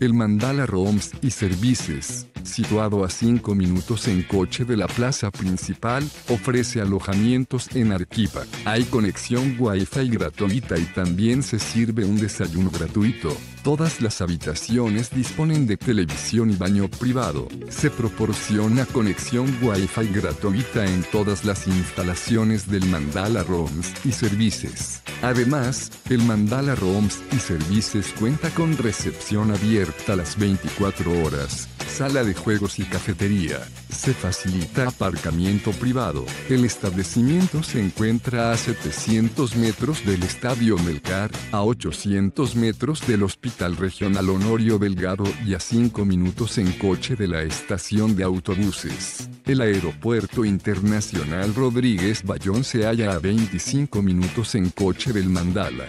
El Mandala Rooms y Services, situado a 5 minutos en coche de la plaza principal, ofrece alojamientos en Arequipa. Hay conexión Wi-Fi gratuita y también se sirve un desayuno gratuito. Todas las habitaciones disponen de televisión y baño privado. Se proporciona conexión Wi-Fi gratuita en todas las instalaciones del Mandala Rooms y Services. Además, el Mandala Rooms y Services cuenta con recepción abierta las 24 horas, sala de juegos y cafetería. Se facilita aparcamiento privado. El establecimiento se encuentra a 700 metros del Estadio Melcar, a 800 metros del Hospital Regional Honorio Delgado y a 5 minutos en coche de la estación de autobuses. El Aeropuerto Internacional Rodríguez Bayón se halla a 25 minutos en coche del Mandala.